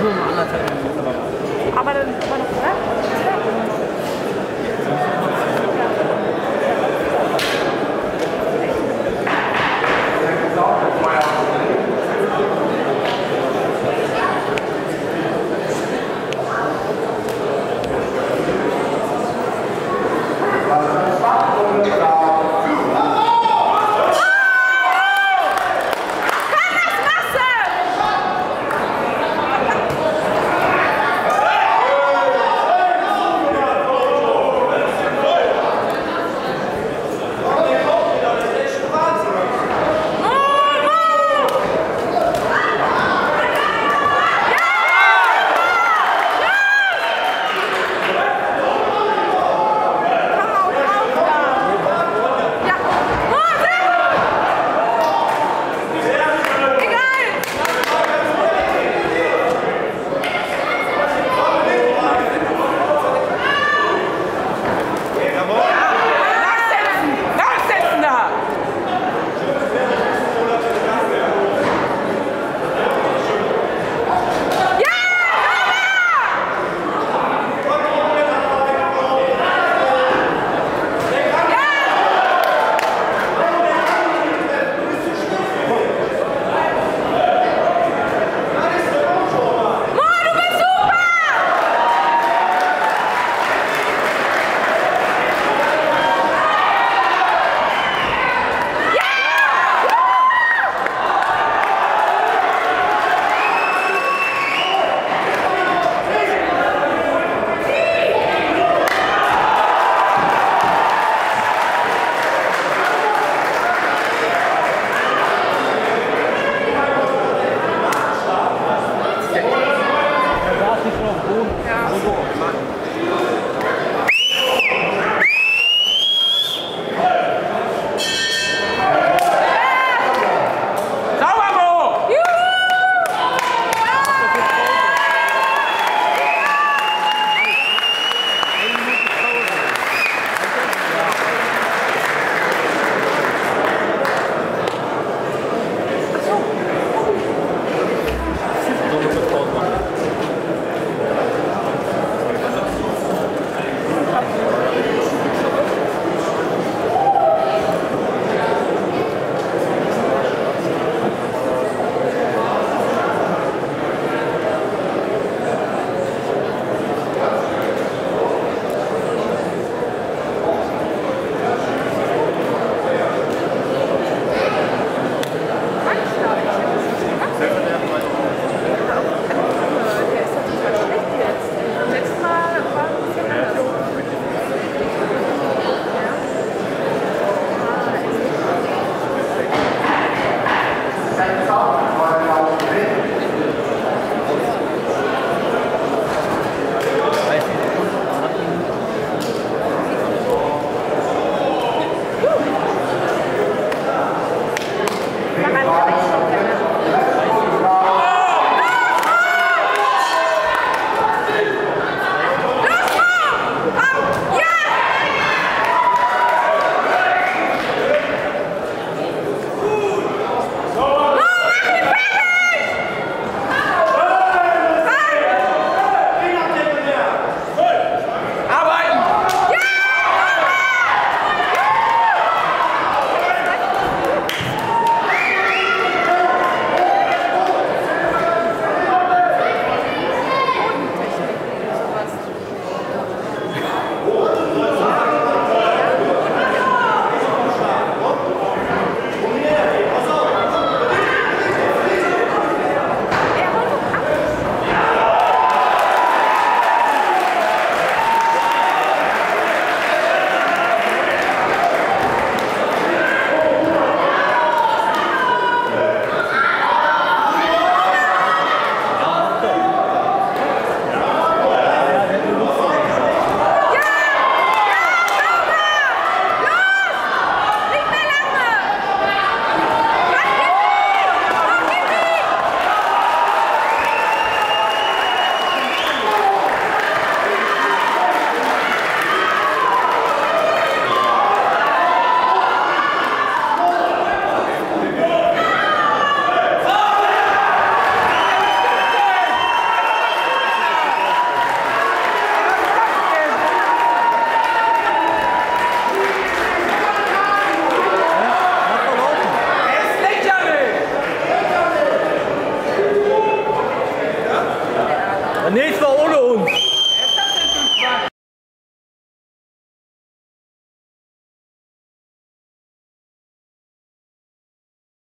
Nur mal anderthalb Minuten. aber- dann war noch, ne?